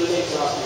Zunächst sagt